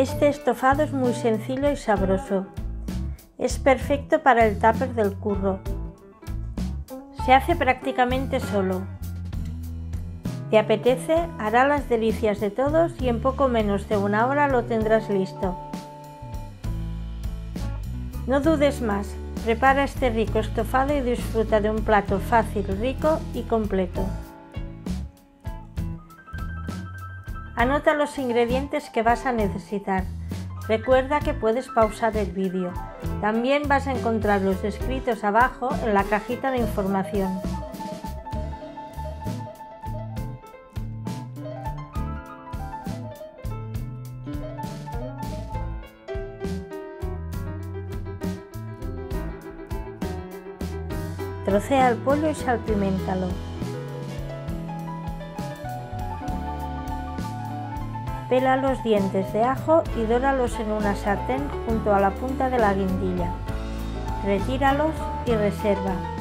Este estofado es muy sencillo y sabroso. Es perfecto para el tupper del curro. Se hace prácticamente solo. ¿Te apetece? Hará las delicias de todos y en poco menos de una hora lo tendrás listo. No dudes más, prepara este rico estofado y disfruta de un plato fácil, rico y completo. Anota los ingredientes que vas a necesitar. Recuerda que puedes pausar el vídeo. También vas a encontrar los descritos abajo en la cajita de información. Trocea el pollo y salpiméntalo. Pela los dientes de ajo y dóralos en una sartén junto a la punta de la guindilla. Retíralos y reserva.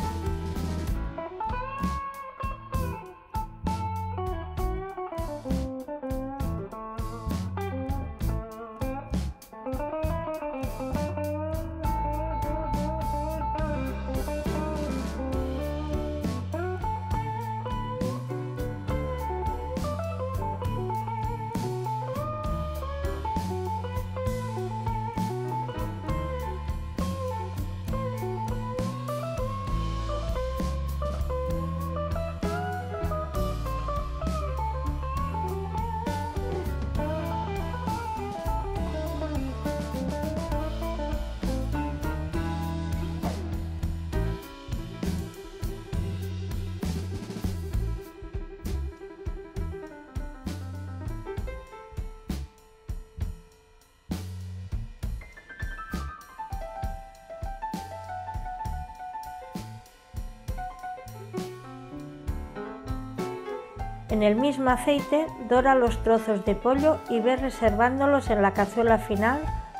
En el mismo aceite dora los trozos de pollo y ve reservándolos en la cazuela final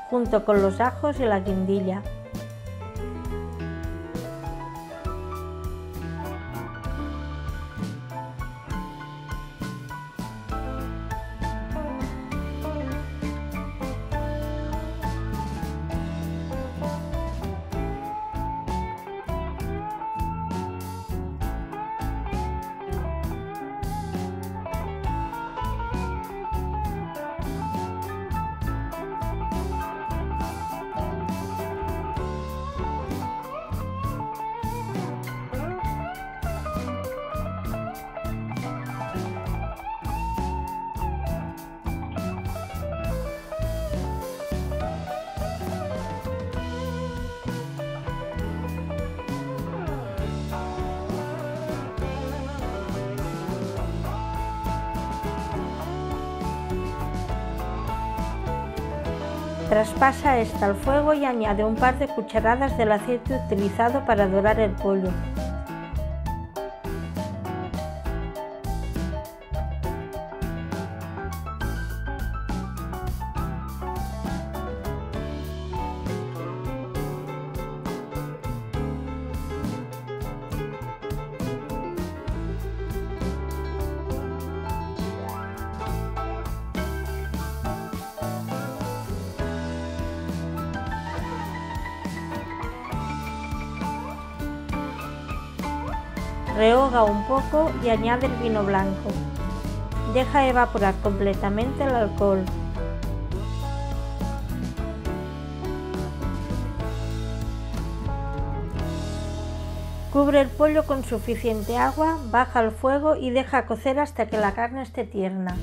junto con los ajos y la guindilla. Traspasa esta al fuego y añade un par de cucharadas del aceite utilizado para dorar el pollo. Rehoga un poco y añade el vino blanco. Deja evaporar completamente el alcohol. Cubre el pollo con suficiente agua, baja el fuego y deja cocer hasta que la carne esté tierna.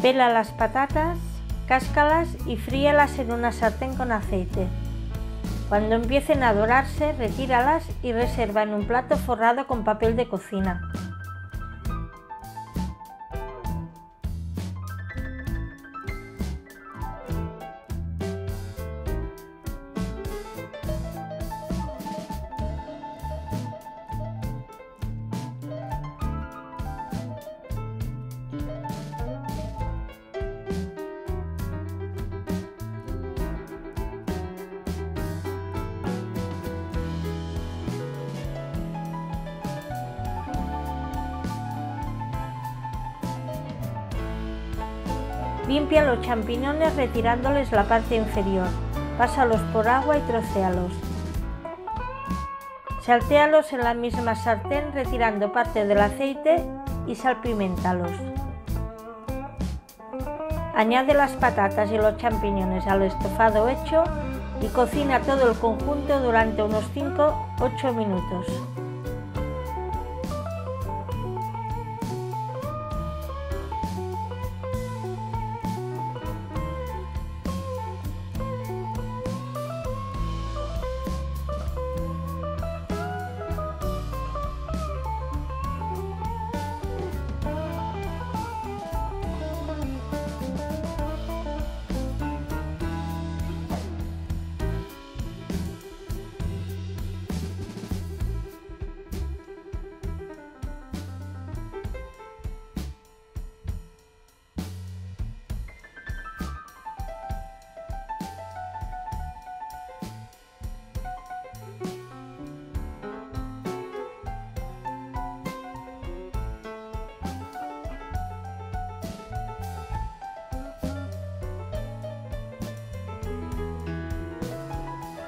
Pela las patatas, cáscalas y fríelas en una sartén con aceite. Cuando empiecen a dorarse, retíralas y reserva en un plato forrado con papel de cocina. Limpia los champiñones retirándoles la parte inferior. Pásalos por agua y trocéalos. Saltéalos en la misma sartén retirando parte del aceite y salpiméntalos. Añade las patatas y los champiñones al estofado hecho y cocina todo el conjunto durante unos 5-8 minutos.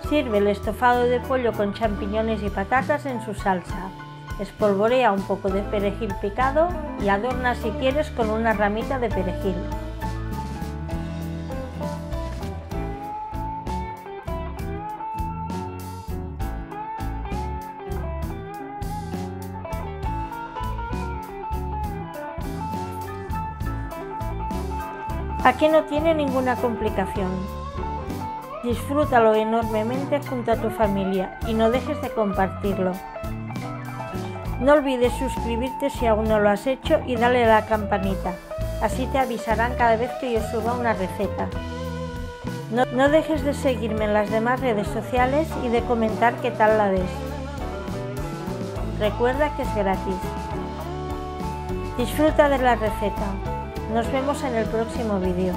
Sirve el estofado de pollo con champiñones y patatas en su salsa. Espolvorea un poco de perejil picado y adorna si quieres con una ramita de perejil. Aquí no tiene ninguna complicación. Disfrútalo enormemente junto a tu familia y no dejes de compartirlo. No olvides suscribirte si aún no lo has hecho y dale a la campanita. Así te avisarán cada vez que yo suba una receta. No, no, dejes de seguirme en las demás redes sociales y de comentar qué tal la ves. Recuerda que es gratis. Disfruta de la receta. Nos vemos en el próximo vídeo.